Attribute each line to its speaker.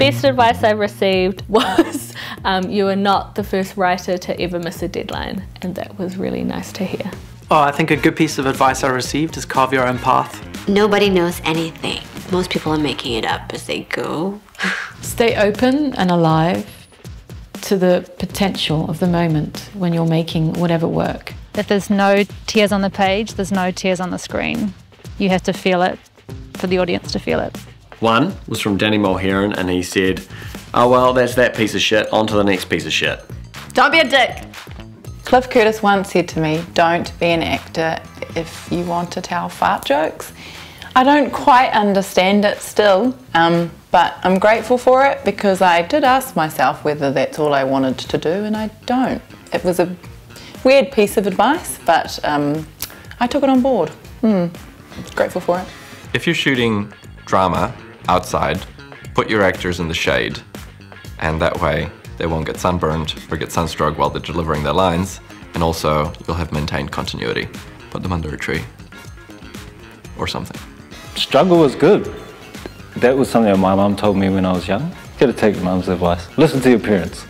Speaker 1: best advice I received was um, you are not the first writer to ever miss a deadline, and that was really nice to hear.
Speaker 2: Oh, I think a good piece of advice I received is carve your own path.
Speaker 3: Nobody knows anything. Most people are making it up as they go.
Speaker 4: Stay open and alive to the potential of the moment when you're making whatever work.
Speaker 5: If there's no tears on the page, there's no tears on the screen. You have to feel it for the audience to feel it.
Speaker 6: One was from Danny Mulheron, and he said, Oh, well, that's that piece of shit, on to the next piece of shit.
Speaker 7: Don't be a dick.
Speaker 8: Cliff Curtis once said to me, Don't be an actor if you want to tell fart jokes. I don't quite understand it still, um, but I'm grateful for it because I did ask myself whether that's all I wanted to do, and I don't. It was a weird piece of advice, but um, I took it on board. Mm, grateful for it.
Speaker 9: If you're shooting drama outside, put your actors in the shade, and that way they won't get sunburned or get sunstroke while they're delivering their lines, and also you'll have maintained continuity. Put them under a tree or something.
Speaker 10: Struggle was good. That was something that my mum told me when I was young. You gotta take your mum's advice. Listen to your parents.